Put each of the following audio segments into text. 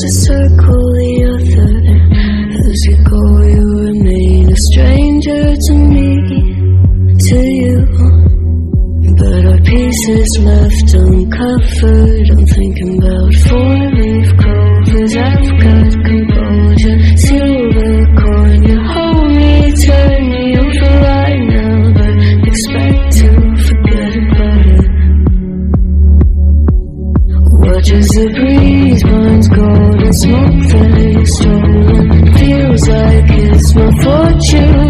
to circle the other. As you go, you remain a stranger to me, to you. But our pieces left uncovered. I'm thinking about four leaf clovers. Just the breeze burns gold and smoke that is stolen. Feels like it's my fortune.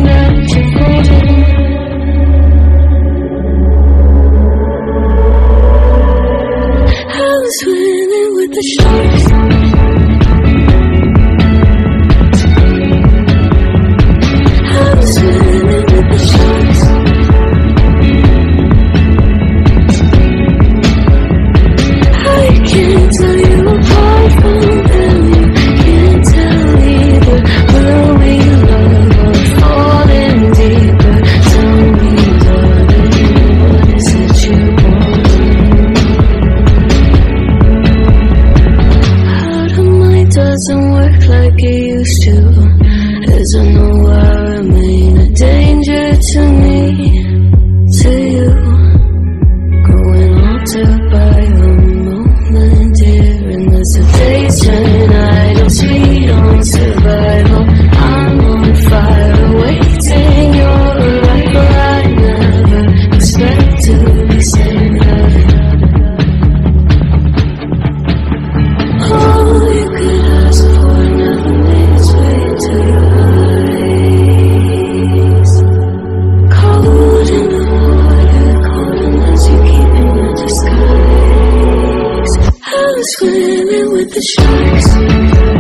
get used to. As I know I remain a day. with the sharks.